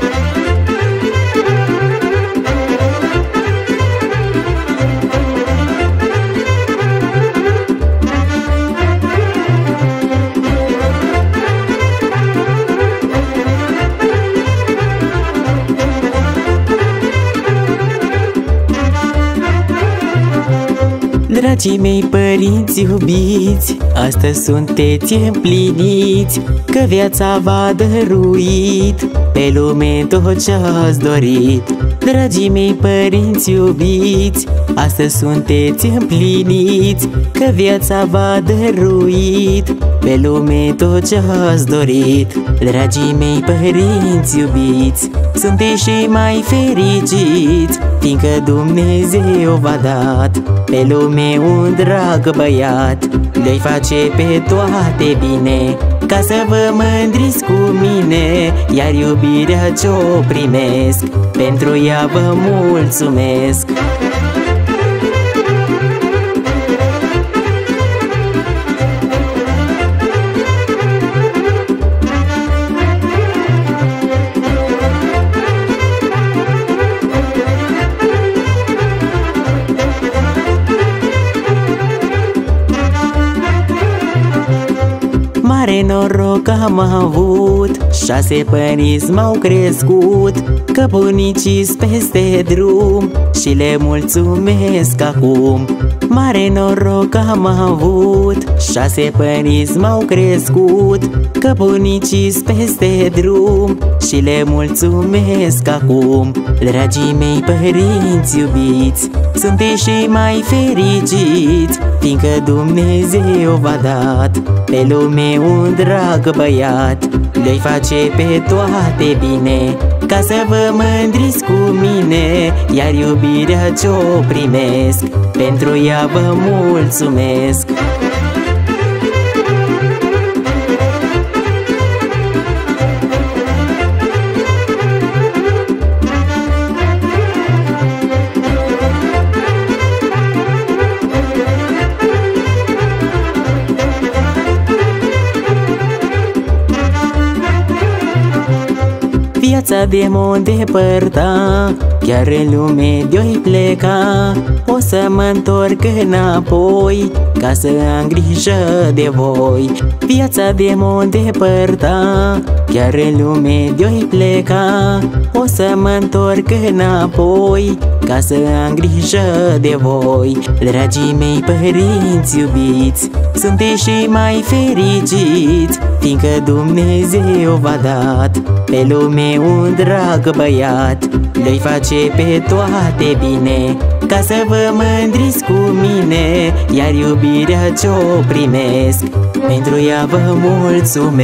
Thank you. Dragii mei părinți iubiți, astăzi sunteți împliniți Că viața v-a dăruit pe lume tot ce ați dorit. Dragii mei părinți iubiți, astăzi sunteți împliniți Că viața v-a dăruit pe lume tot ce ați dorit. Dragii mei părinți iubiți, sunteți și mai fericiți Fiindcă Dumnezeu v-a dat. Pe lume un drag băiat Le-i face pe toate bine. Ca să vă mândriți cu mine Iar iubirea ce-o primesc. Pentru ea vă mulțumesc Mare noroc am avut. Șase părinți m-au crescut Că bunicii peste drum Și le mulțumesc acum Mare noroc am avut. Șase părinți m-au crescut Că bunicii peste drum Și le mulțumesc acum. Dragii mei părinți iubiți Sunteți și mai fericiți Fiindcă Dumnezeu v-a dat Pe lume un drag băiat. Le-i face pe toate bine Ca să vă mândriți cu mine Iar iubirea ce-o primesc. Pentru ea vă mulțumesc Viața de mă îndepărta Chiar în lume de-oi pleca O să mă întorc înapoi Ca să am grijă de voi. Viața de mă îndepărta Chiar în lume de-oi pleca O să mă întorc înapoi Ca să am grijă de voi. Dragii mei părinți iubiți Sunteți și mai fericiți Fiindcă Dumnezeu v-a dat Pe lume un drag băiat. Le-i face pe toate bine Ca să vă mândriți cu mine Iar iubirea ce-o primesc Pentru ea vă mulțumesc